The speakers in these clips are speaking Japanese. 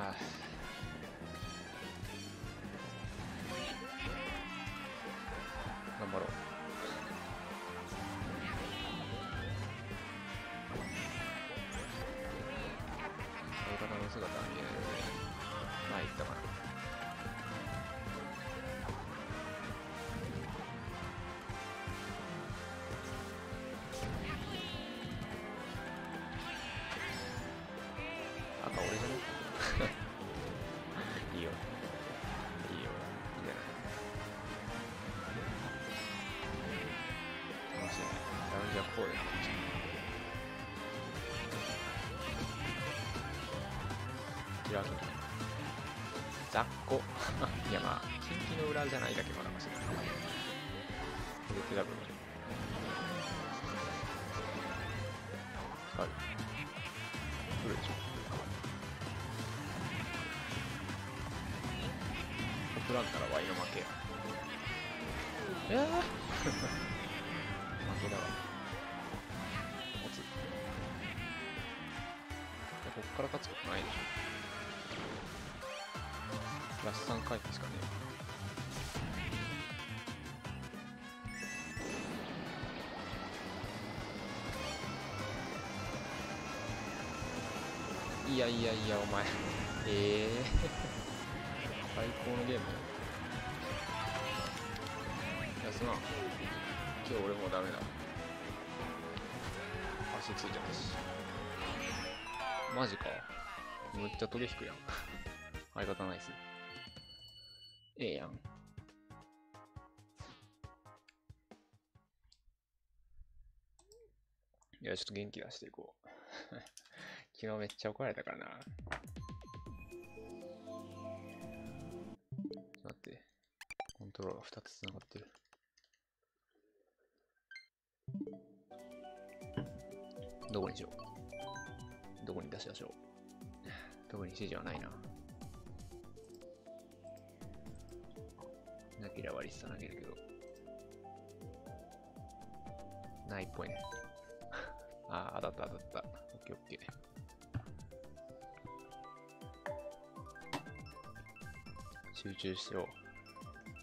Ah. 開く雑魚いやまあ近畿の裏じゃないだけまだましだ入れてた分はい来るでしょ振らんたらワイの負けやえー、ラス3回ですかね。いやいやいやお前。え えー、最高のゲームやすまん今日俺もうダメだ。足ついちゃったしマジか。むっちゃトゲ引くやん。相方ナイスええやん。いやちょっと元気出していこう。昨日めっちゃ怒られたからな。ちょっと待って。コントローラー2つ繋がってる。どこにしよう。どこに出しましょう。特に指示はないな。なければリスト投げるけど。ないっぽいね。ああ、当たった当たった。オッケーオッケー。集中しよ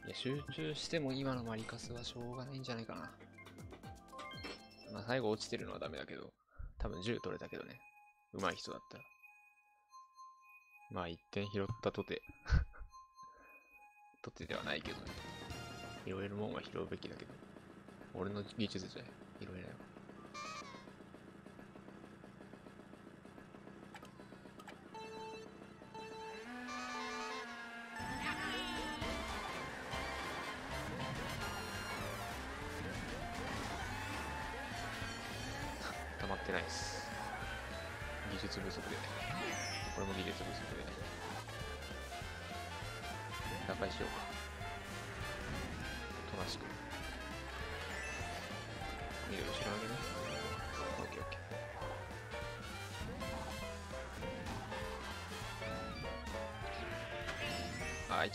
う。いや、集中しても今のマリカスはしょうがないんじゃないかな。まあ最後落ちてるのはダメだけど、多分10取れたけどね。上手い人だったら。まあ1点拾ったとて とてではないけどね。拾えるもんは拾うべきだけど。俺の技術じゃ拾えないわ。溜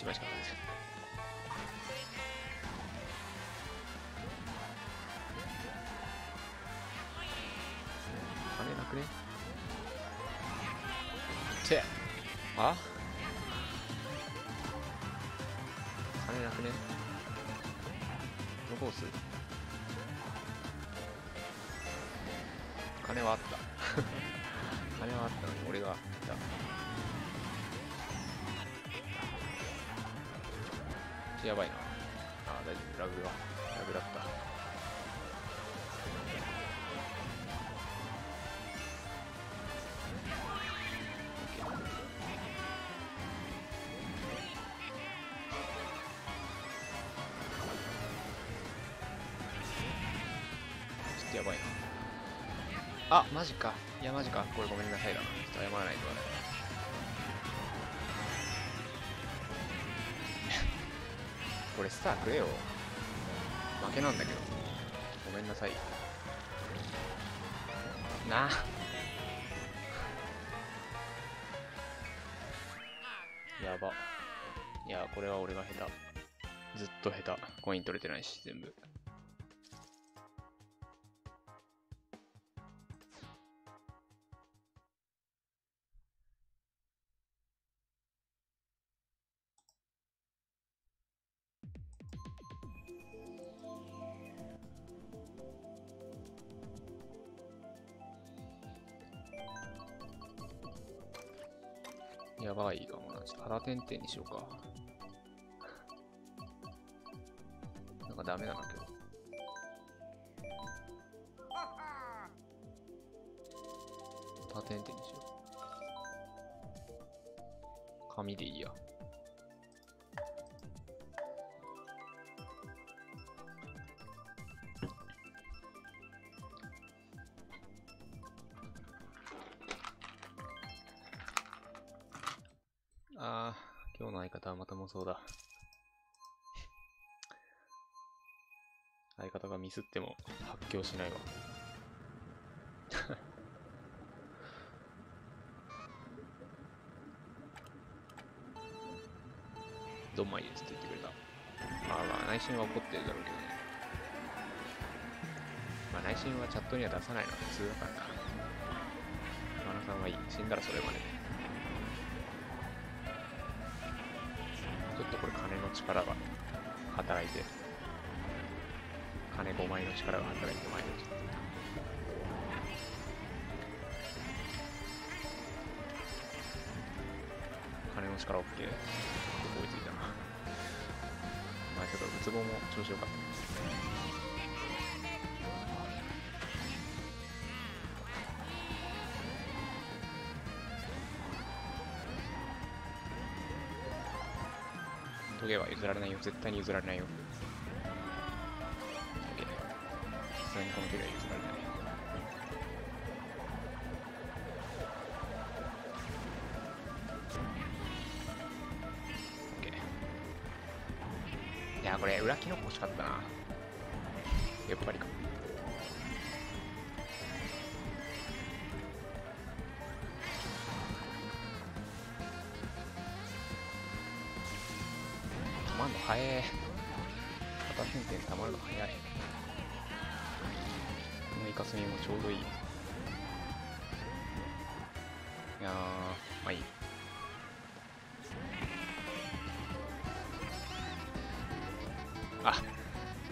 一枚しかないです。金なくね？てあ？金なくね？どこ押す？金はあった。金はあったのに俺がいた。やばいなあ大丈夫ラグがラグだったちょっとやばいな。あ、マジか。いや、マジか。これごめんなさいだな。ちょっと謝らないとあれ。これスターくれよ。負けなんだけど。ごめんなさい。なあ。やば。いや、これは俺が下手。ずっと下手。コイン取れてないし、全部。やばいかもな。ちょっと腹点々にしようか。なんかダメだな、今日。腹点々にしよう。紙でいいや。そうだ。相方がミスっても発狂しないわ。どんまいですって言ってくれた。まあまあ内心は怒ってるだろうけどね。まあ内心はチャットには出さないのが普通だからな。今野さんはいい。死んだらそれまで。ち力が働いて、金5枚の力が働いて前にちょっと。金の力 OK。追いついたな。まあちょっとウツボも調子良かった。ですゲは譲られないよ。絶対に譲られないよ。OK。さすがにこの距離は譲られない。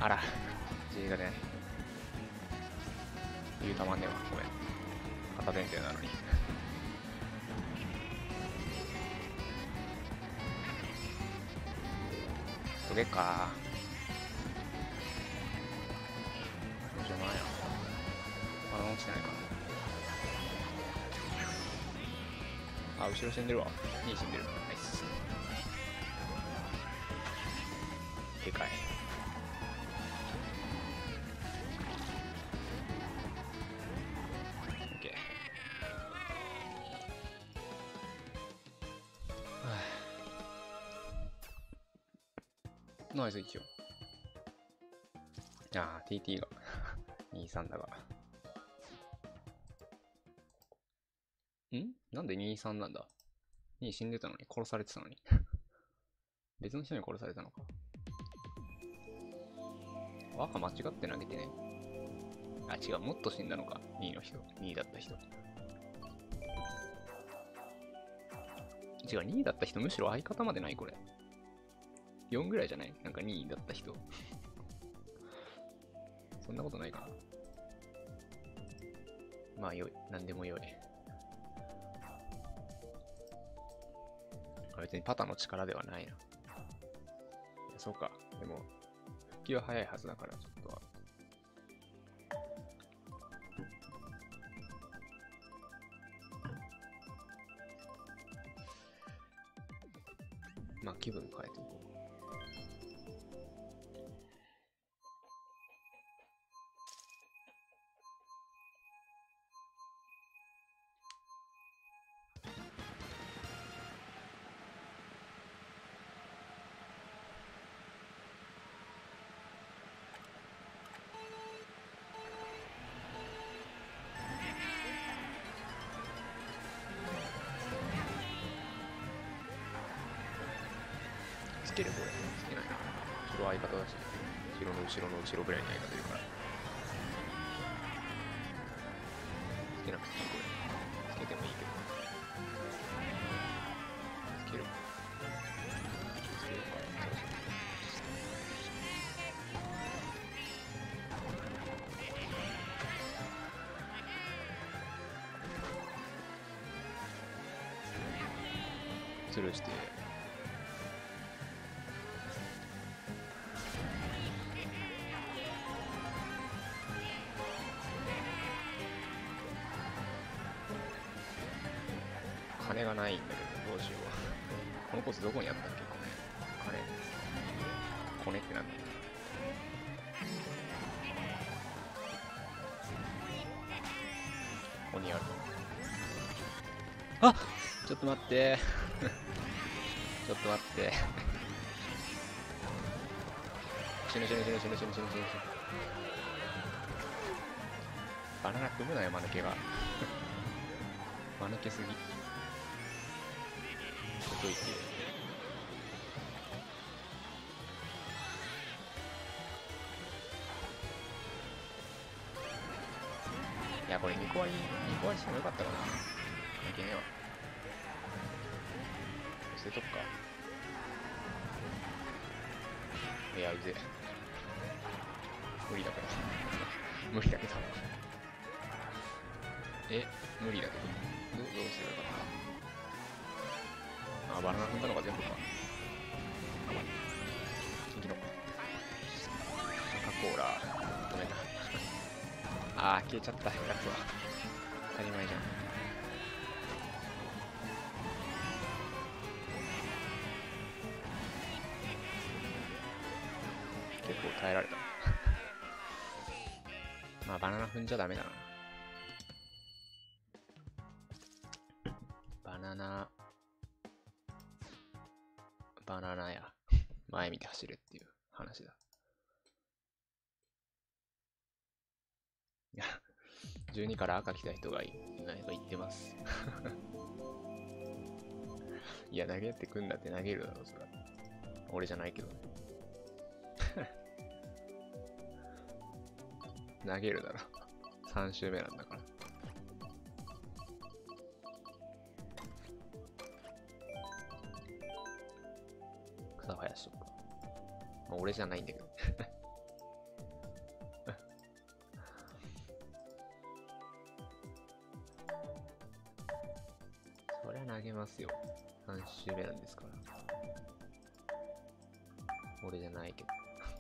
あら、G が出ない。言うたまんねえわ、ごめん。片点々なのに。トゲか。どうしようもないなまだ落ちてないか。なあ後ろ死んでるわ。2位死んでる。ナイス。でかい。ナイス一応。ああ、TT が 23だから。ん？なんで23なんだ ?2 死んでたのに殺されてたのに。別の人に殺されたのか。赤間違って投げてね。あ、違う、もっと死んだのか。2位の人。2位だった人。違う、2位だった人、むしろ相方までない、これ。4ぐらいじゃない？なんか2位だった人。そんなことないかな。まあよい。なんでもよい。あ別にパタの力ではないな。そうか。でも、復帰は早いはずだから、ちょっとは。まあ気分変えていこう。後ろぐらいに相方いるから。つけなくていいこれ。つけてもいいけど。つける。つけるか。そうそうスルーして、金がないんだけど、どうしよう。このコースどこにあったっけ？コネ。金。コネってなんだここにあるあちょっと待って。ちょっと待って。死ぬ死ぬ死ぬ死ぬ死ぬ死ぬ死ぬ。バナナ組むなよ、間抜けが。間抜けすぎ。といて。いや、これ2個割り、2個割りしてもよかったかな。いけねえわ。消えちゃった、やつは。当たり前じゃん。結構耐えられた。まあ、バナナ踏んじゃダメだな。バナナ、バナナや。前見て走れっていう話だ。いや、12から赤来た人がいないか言ってます。いや、投げてくんだって投げるだろ、そら。俺じゃないけどね。投げるだろ。3周目なんだから。草生やしとくか。まあ、俺じゃないんだけど。りゃ投げますよ。3周目なんですから。俺じゃないけど。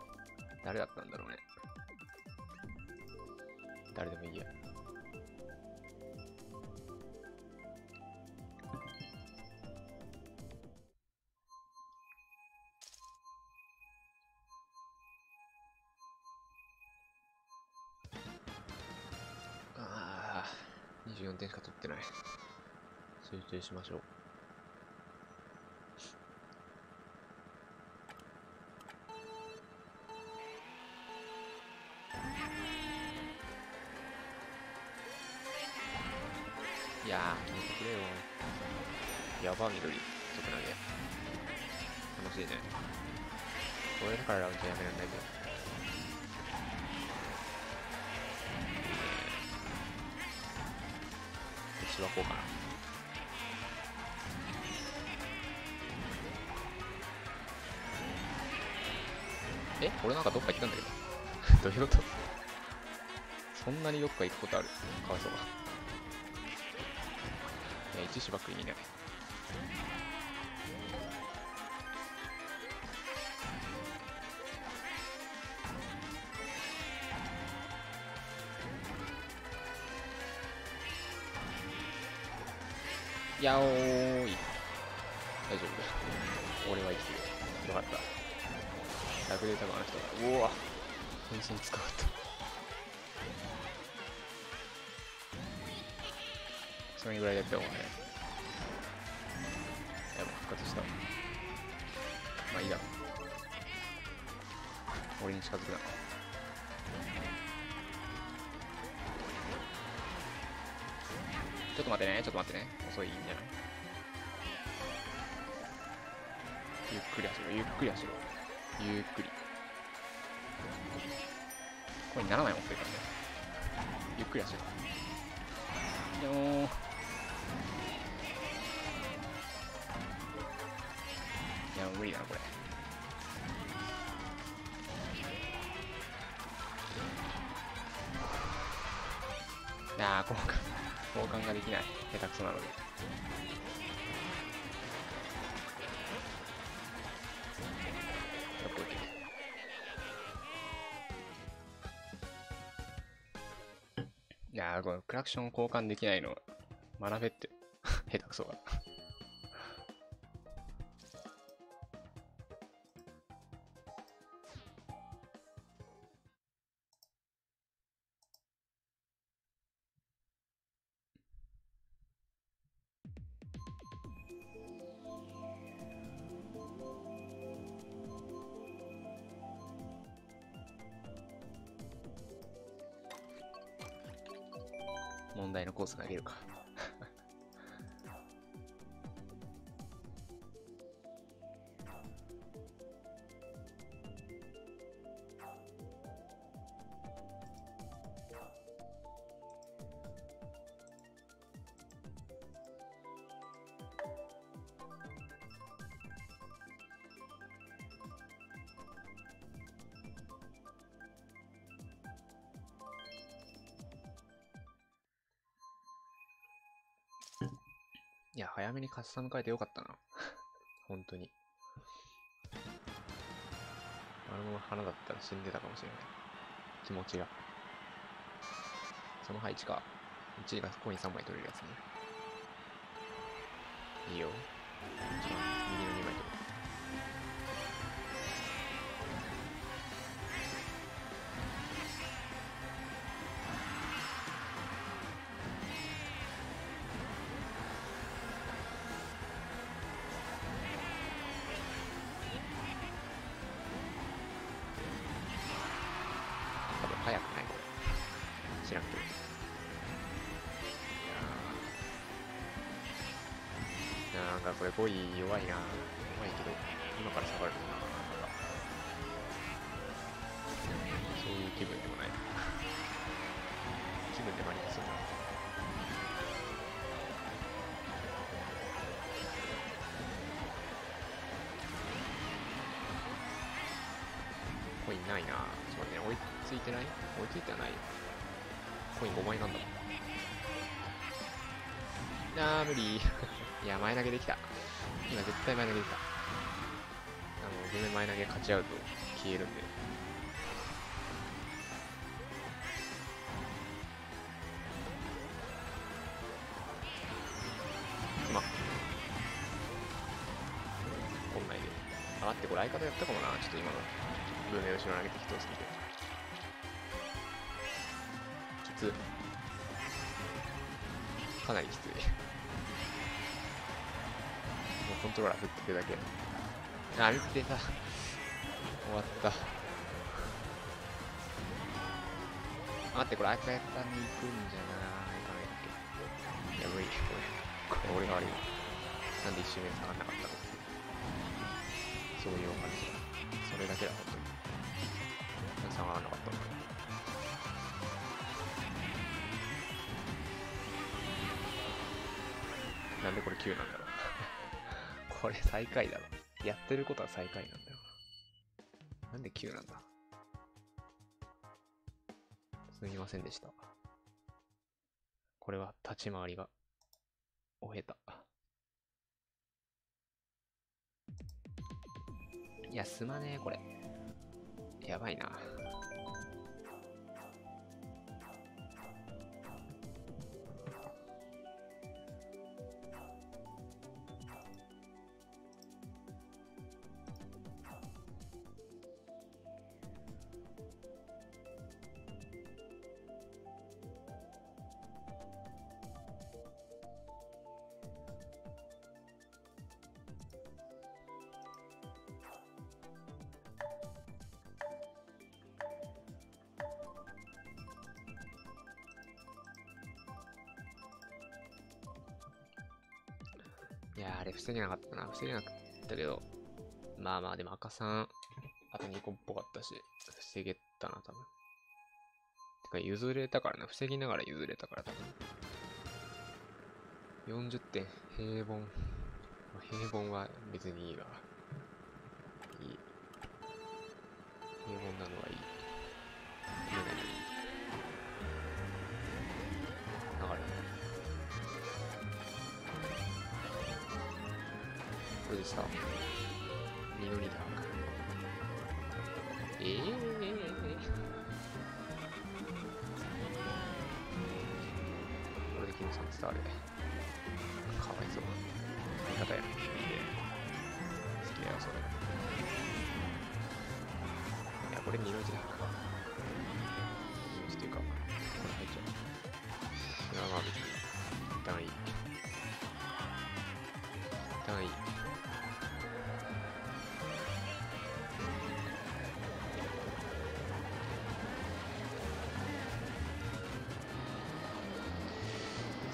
誰だったんだろうね。誰でもいいや。ああ、24点しか取ってない。集中しましょう。俺なんかどっか行ったんだけど。どういうこと？そんなにどっか行くことある？かわいそうか。いや、一芝君いいね。やおーい。大丈夫。俺は生きてる。よかった。楽で多分あの人が。うわ本当に使うと。それぐらいだったよ、お前。やば、復活した。まあいいだろう。俺に近づくな。ちょっと待ってね、ちょっと待ってね。遅いんじゃない？ゆっくり走ろう、ゆっくり走ろう。ゆっくり。これ7枚持ってるからね。ゆっくり走ろう。よ。いや、無理だな、これ。いや、交換、交換ができない。下手くそなので。クラクション交換できないの、学べって。問題のコース投げるか。早めにカスタム変えてよかったな。本当に。あのまま花だったら死んでたかもしれない。気持ちが。その配置か。1位がコイン3枚取れるやつね。いいよ。一番右の2枚取る。これ5位弱いな。弱いけど、今から下がるのかな。なんかそういう気分でもない。気分でマリカするな。コインないなちょっと待ってね、追いついてない？追いついてはない。コイン5枚なんだもん。あー、無理。いや、前投げできた。今絶対前投げできた。あの、全然前投げ勝ち合うと消えるんで。すまん。こんないで。あ、待って、これ相方やったかもな。ちょっと今の。ブーメ後ろ投げて人をすぎて。きつ。かなりきつい。コントローラー振ってるだけ。あ、見てた。終わった。待って、これ相方に行くんじゃないかないっけいや、無理。これ、これ俺が悪い。なんで一周目下がんなかったの？そういう感じだ。それだけだ、本当に。下がらなかったのなんでこれ9なんだ？これ最下位だろ。やってることは最下位なんだよな。んで9なんだ？すみませんでした。これは立ち回りが、お下手。いや、すまねえ、これ。やばいな。いや、あれ防げなかったな。防げなかったけど、まあまあ、でも赤さん、あと2個っぽかったし、防げたな、多分。てか、譲れたからな。防ぎながら譲れたから、多分。40点、平凡。平凡は別にいいわ。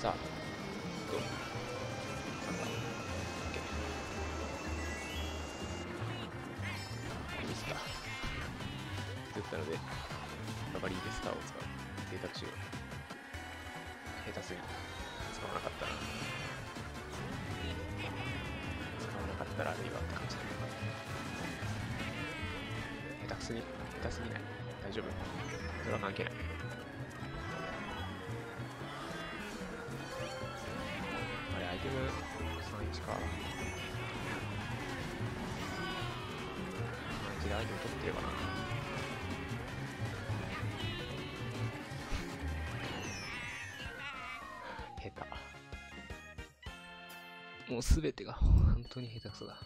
さあ、どうなんだ ?OK。ミスター。と言ったので、ババリーでスターを使う選択肢を下手すぎる。使わなかったら、使わなかったらあるいはって感じだけど、下手くすぎ、下手すぎない。大丈夫。それは関係ない。31でアイテム取ってれば。もうすべてが本当に下手くそだ。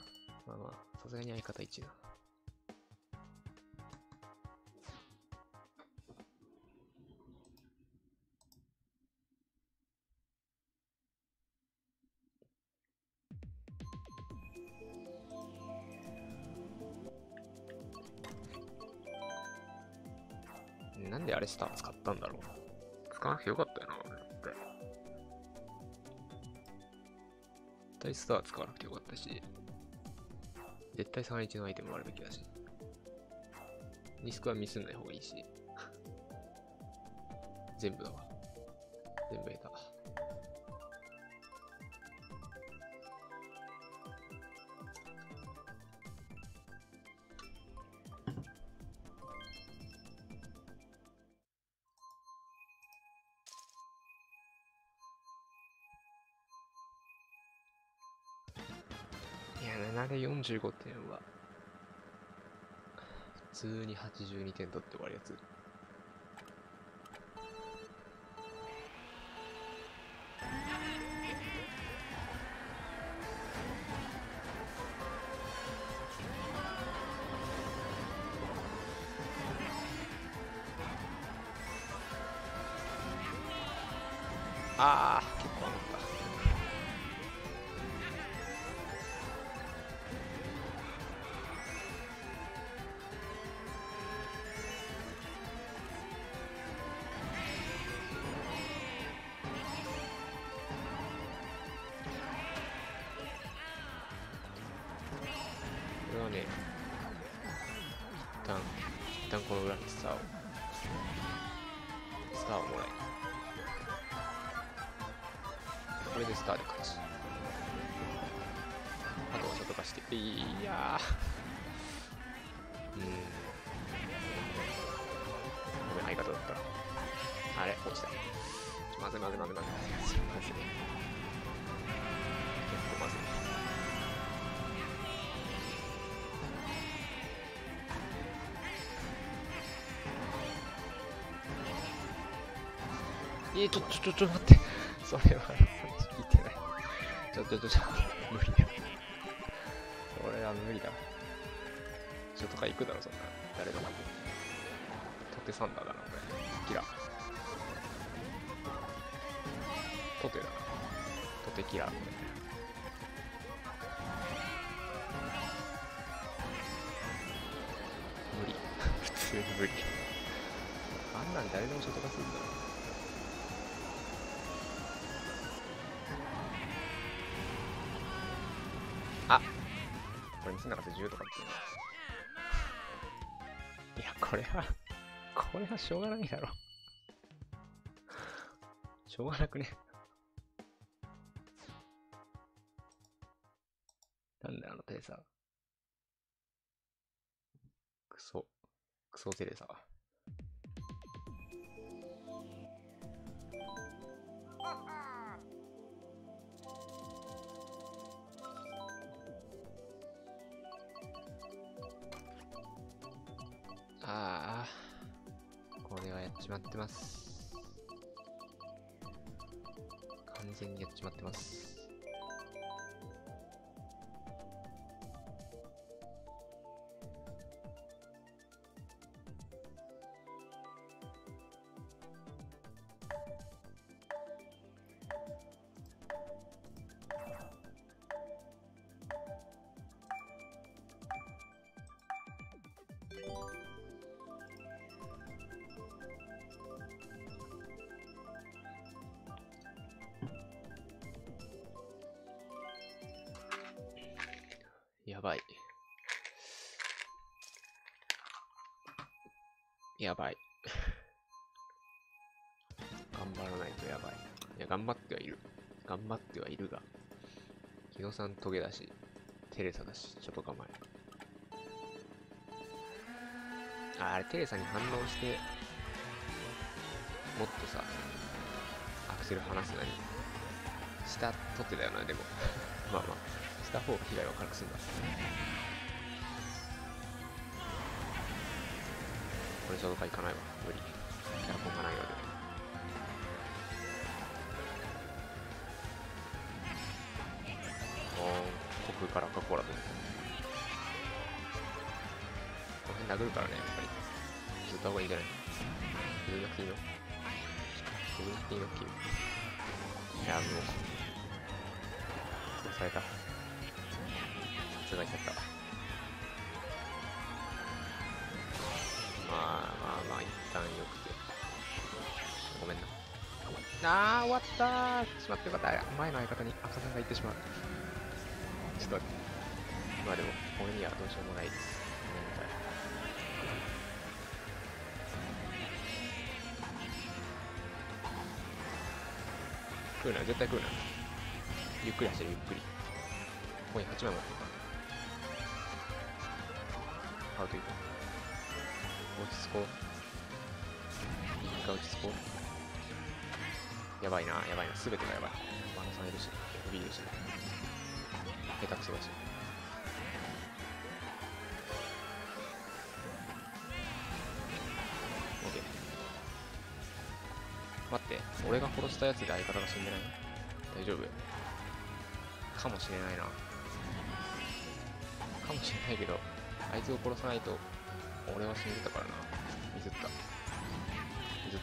まあまあ、さすがに相方一だ。なんであれスター使ったんだろう使わなくてよかったよな、絶対。絶対スター使わなくてよかったし、絶対31のアイテムあるべきだし、リスクはミスんない方がいいし、全部だわ。全部下手。45点は、普通に82点取って終わるやつ。これはね、一旦、一旦この裏にスターを、スターをもらい、これでスターで勝ち。あとは外かして、いやー、うーん。ごめん、相方だったら。あれ、落ちた。まずいまずいまずいまずい。まずい。結構まずい。えー、ちょ、ちょ、ちょ、ちょ、待って。それは、聞いてない。ちょ、ちょ、ちょ、ちょ、無理だ。それは無理だ。ちょっとか行くだろ、そんな。誰でも。トテサンダーだな、これ。キラー。トテだな。トテキラこれ見せなかった10とかっていうのは。いや、これは、これはしょうがないだろ。しょうがなくね。なんだ、あのテレサ。クソ、クソテレサ。ちまってます。完全にやっちまってます。やばい。頑張らないとやばい。いや、頑張ってはいる。頑張ってはいるが、木野さんトゲだし、テレサだし、ちょっと構え。あ、あれ、テレサに反応して、もっとさ、アクセル離すなり、下取ってたよな、でも。まあまあ、した方が被害は軽くすんだ。これちょうどかいかないわ。無理。キャラコンがないようで。おー、虚空から赤コーラと。この辺殴るからね、やっぱり。ずった方がいいんじゃない自分なくていいの自分なくていいのってい。や、もう。された。殺害された。まあまあまあ、一旦よくて。ごめんな。あー、終わったーしまってよかった。前の相方に赤さんが行ってしまう。ちょっと待って。まあでも、俺にはどうしようもないです。ごめんなさい。食うな、絶対食うな。ゆっくり走る、ゆっくり。ここに8枚持ってるから。アウトいこう。落ち着こう。回落ち着こう。やばいな、やばいな。すべてがやばい。マナさんいるし、FB いるし。下手くそだし。オッケー。待って、俺が殺したやつで相方が死んでない大丈夫？かもしれないな。かもしれないけど、あいつを殺さないと、俺は死んでたからな。ミスった。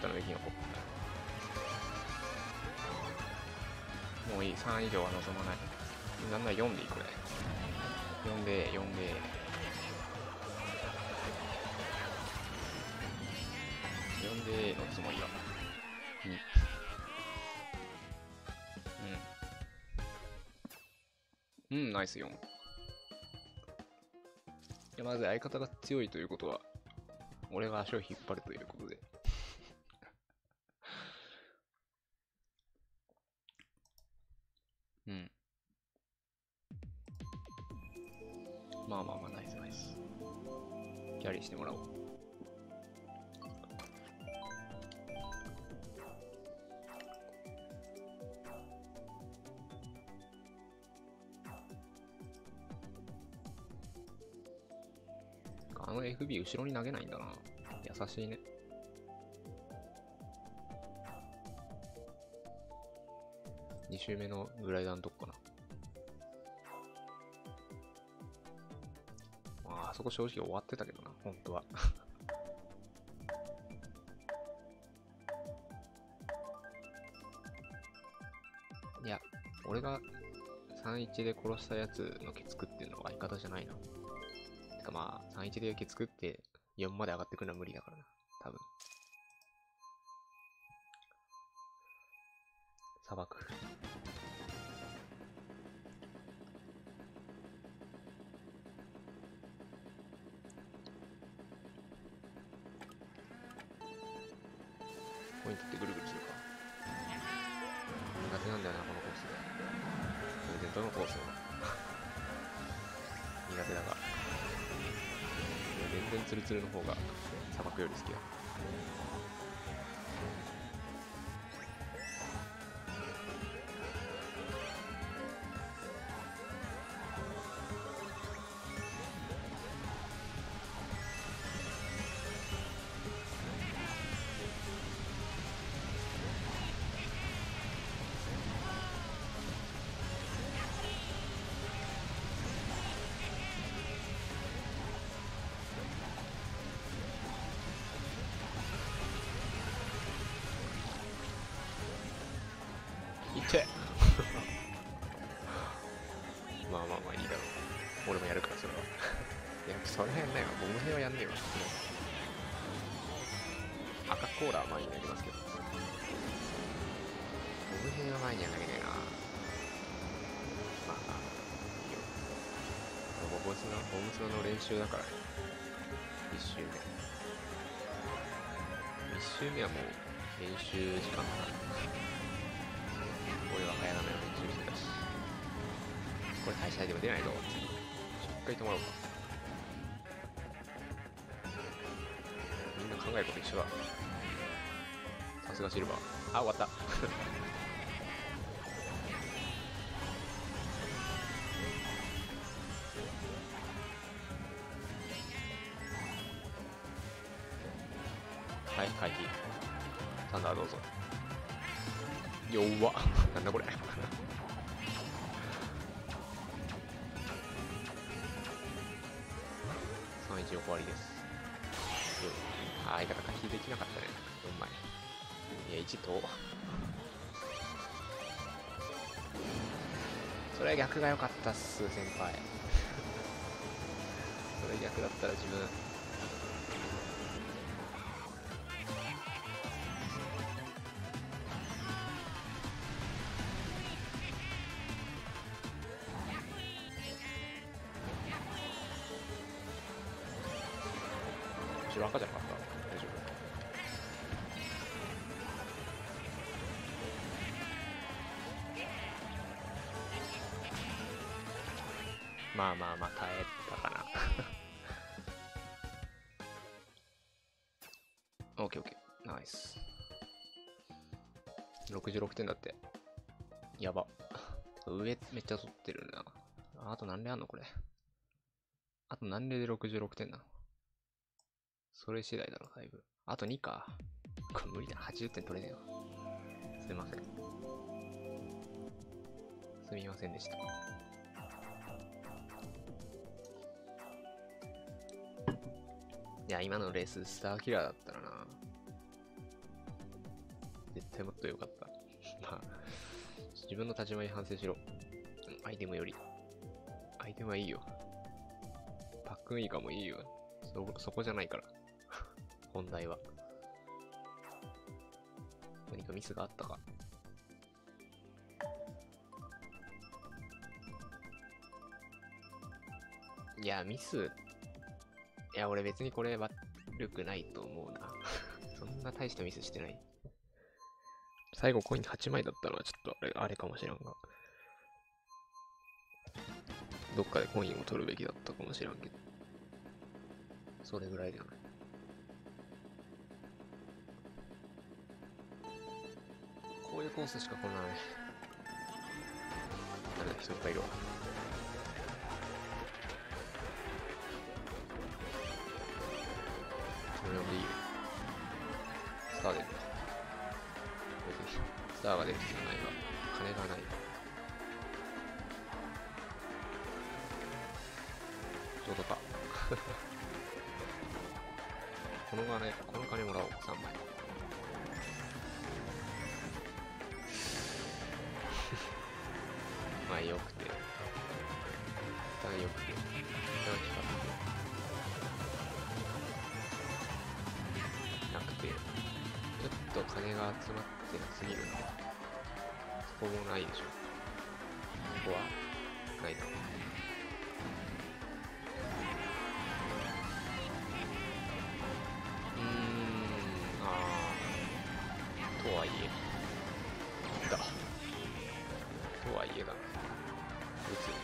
ったのでき残った。もういい、3以上は望まない。なんなら4でいいくらい。4で、4で。4でのつもりだ。うん。うん、ナイス4。いや、まず相方が強いということは、俺が足を引っ張るということで。うん。まあまあまあ、ナイスナイス。キャリーしてもらおう。あの FB 後ろに投げないんだな。優しいね。2周目のグライダーのとこかな。まあ、あそこ正直終わってたけどな、本当は。いや、俺が31で殺したやつのケツ食っていうのは相方じゃないな。てかまあ、31でケツ食って4まで上がってくるのは無理だからな。多分。砂漠。ポイントってぐるぐるするか。苦手なんだよな、このコースで。全然どのコースも 苦手だが。全然ツルツルの方が砂漠より好きだ。練習だからね。一周目。周目はもう練習時間かな。俺は早めの練習してたし。これ大祭でも出ないぞ。次。一回止まろうか。みんな考えること一緒だ。さすがシルバー。あ、終わった。逆が良かったっす、先輩。それ逆だったら自分、まあまあまあ耐えたかなオッケーオッケーナイス66点だってやば上めっちゃ取ってるなあと何例あんのこれあと何例で66点なのそれ次第だろ、だいぶ。あと2か。これ無理だな。80点取れねえわ。すいません。すみませんでした。いや、今のレース、スターキラーだったらな。絶対もっと良かった。まあ、自分の立場に反省しろ。アイテムより。アイテムはいいよ。パックンいいかもいいよ。そ、そこじゃないから。本題は。何かミスがあったか。いや、ミス。いや、俺別にこれ悪くないと思うな。そんな大したミスしてない。最後コイン8枚だったのはちょっとあれあれかもしれんが。どっかでコインを取るべきだったかもしれんけど。それぐらいではない。こういうコースしか来ない。誰だ、人いっぱいいるわ。それでいいよ。スター出るか。別に、スターが出る必要ないが、金がない。ちょうどか。この金、この金もらおう、3枚。まあよくないでしょ。ここは、ないな。うーん、あー、とはいえ、だ。とはいえだな。別に。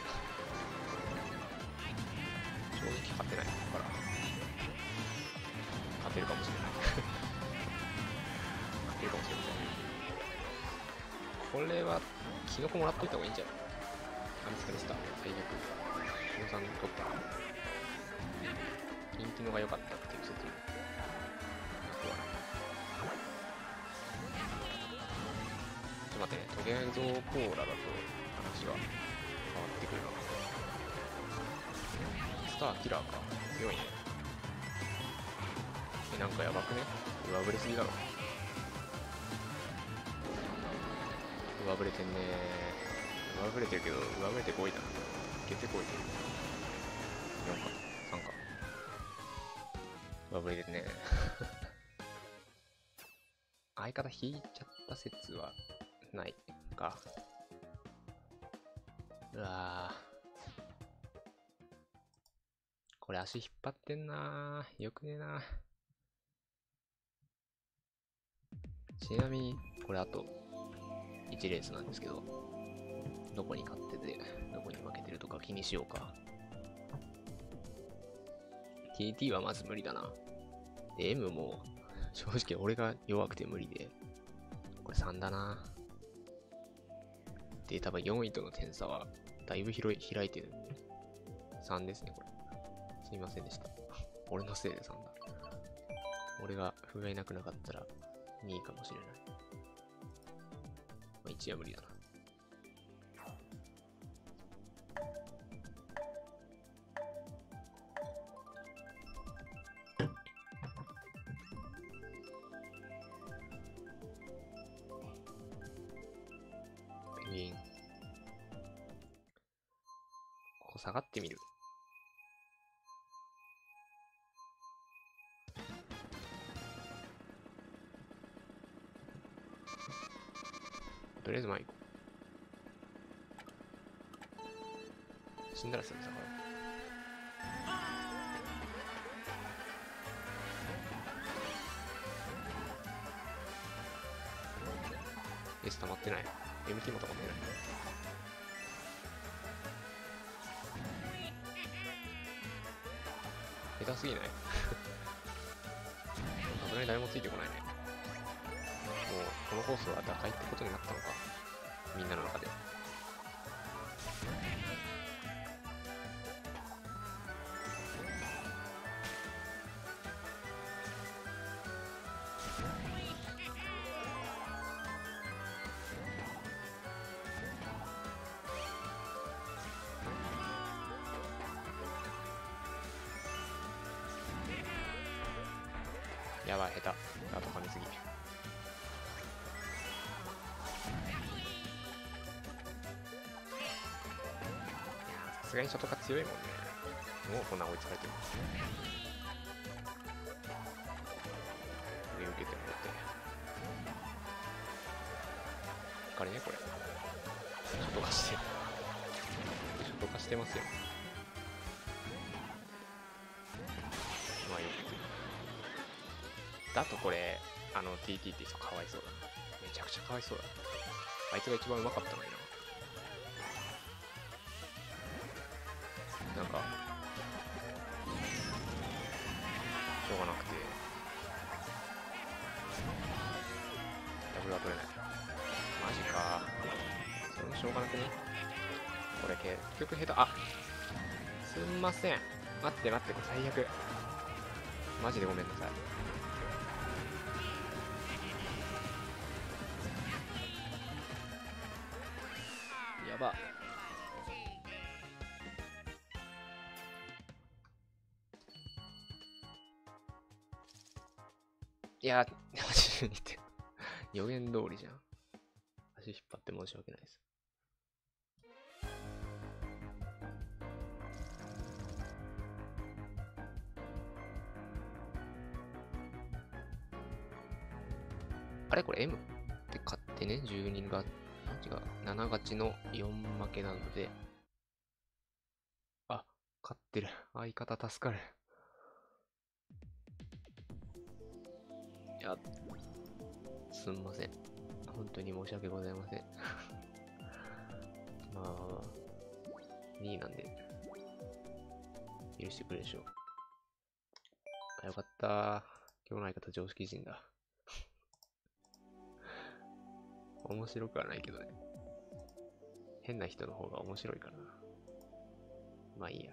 正直勝てないから、勝てるかもしれない。勝てるかもしれません。これは、キノコもらっといた方がいいんじゃない？あ、見つかりした。最悪。キノさん取った。金キノが良かったっていう説も。僕はちょっと待ってね、トゲゾーコーラだと話が変わってくるな。スターキラーか。強いね。え、なんかやばくね？上振れすぎだろ。上振れてんね上振れてるけど、上振れてこいだな。いけてこい。4か、3か。上振れてるね 相方引いちゃった説はないか。うわぁ。これ足引っ張ってんなぁ。よくねえなちなみに、これあと1レースなんですけど、どこに勝ってて、どこに負けてるとか気にしようか。TT はまず無理だな。M も、正直俺が弱くて無理で、これ3だな。で、多分4位との点差は、だいぶ広い、開いてるんで、3ですね、これ。すいませんでした。俺のせいで3だ。俺が不甲斐なくなかったら2位かもしれない。まあ、んだらすぐ下がる。S 溜まってない。MT も溜まってない。下手すぎない？さすがに誰もついてこないね。もうこのコースは打開ってことになったのか。やばい、下手。あと噛みすぎ。さすがにショトが強いもんね。もうこんな追いつかれてる。上受けてもらって。かりね、これ。ショト化してる。ショト化してますよ。だとこれ、あの TT って人かわいそうだな。めちゃくちゃかわいそうだ。あいつが一番うまかったのにな。なんか、しょうがなくて、ダブルは取れない。マジか。それもしょうがなくね。これ結局下手、あすんません。待って待って、これ最悪。マジでごめんなさい。ば。いや、82点。予言通りじゃん。足引っ張って申し訳ないです。あれ？これ？M って勝ってね、12が、あ違う、7勝ちの4負けなので、あ、勝ってる。相方助かる。いや、すんません。本当に申し訳ございません。まあ、2位なんで、許してくれでしょう。あ、よかった。今日の相方常識人だ。面白くはないけどね。変な人の方が面白いかな。まあいいや。